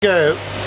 go.